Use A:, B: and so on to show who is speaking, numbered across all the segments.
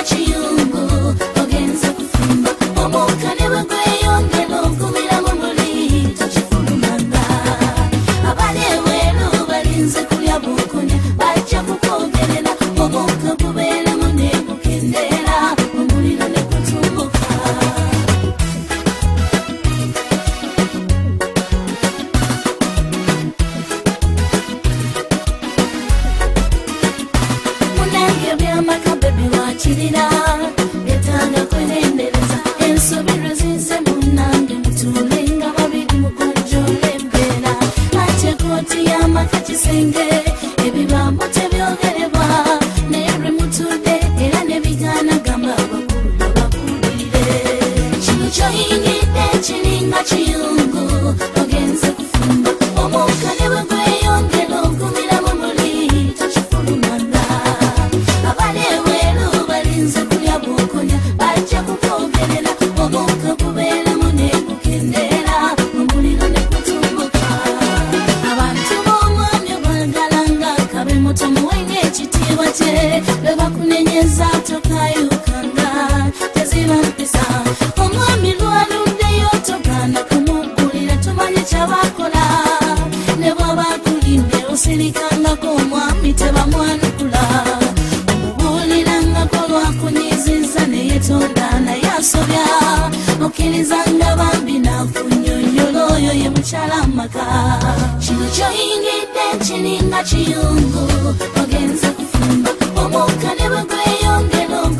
A: watching you. neza ngabambi navu nyonyolo oyo ye mukyala mumaka kino kyoyingidde kiringa kiyungu ogenza kufumba omukka ne bwe gweyongera ok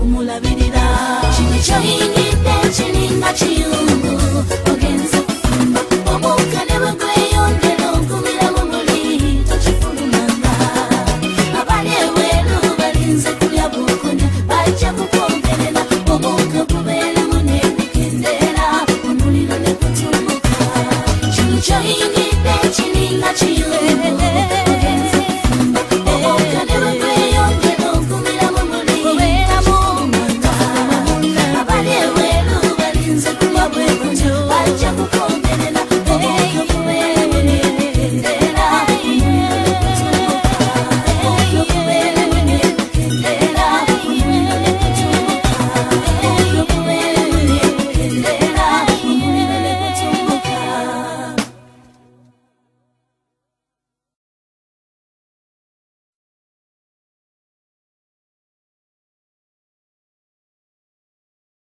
A: como la acumulabilidad. Chimichurri.